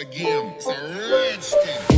It's not a game, it's.